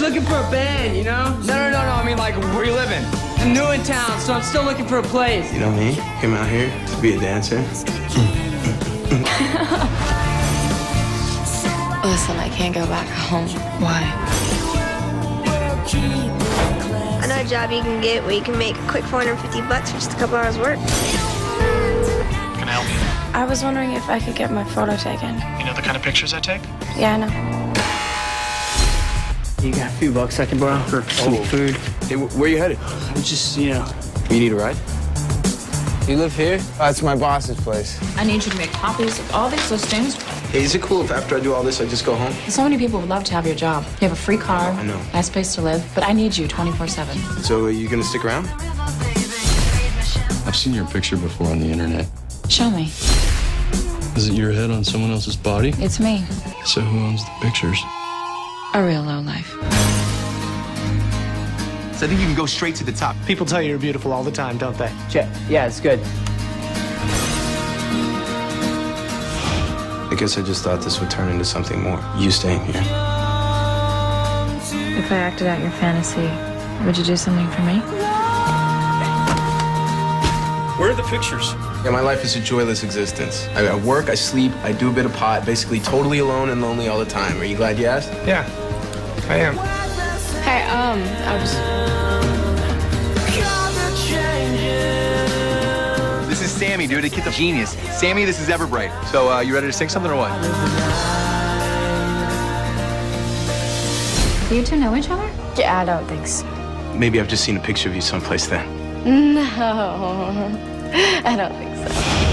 looking for a band, you know? No, no, no, no. I mean, like, where you living? I'm new in town, so I'm still looking for a place. You know me? Came out here to be a dancer. Listen, I can't go back home. Why? I know a job you can get where you can make a quick 450 bucks for just a couple hours work. Can I help you? I was wondering if I could get my photo taken. You know the kind of pictures I take? Yeah, I know. You got a few bucks I can borrow for some oh. food? Hey, wh- where you headed? I'm just, you know, You need a ride? You live here? Oh, That's my boss's place. I need you to make copies of all these listings. Hey, is it cool if after I do all this, I just go home? So many people would love to have your job. You have a free car, I know. nice place to live, but I need you 24 7. So are you gonna stick around? I've seen your picture before on the internet. Show me. Is it your head on someone else's body? It's me. So who owns the pictures? A real low life. So I think you can go straight to the top. People tell you you're beautiful all the time, don't they? check. Yeah, it's good. I guess I just thought this would turn into something more. You staying here. If I acted out your fantasy, would you do something for me? Where are the pictures? Yeah, my life is a joyless existence. I, I work, I sleep, I do a bit of pot, basically totally alone and lonely all the time. Are you glad you asked? Yeah, I am. Hey, um, I was. This is Sammy, dude. A kid's a genius. Sammy, this is Everbright. So, uh, you ready to sing something or what? Do you two know each other? Yeah, I don't think so. Maybe I've just seen a picture of you someplace then. No, I don't think so.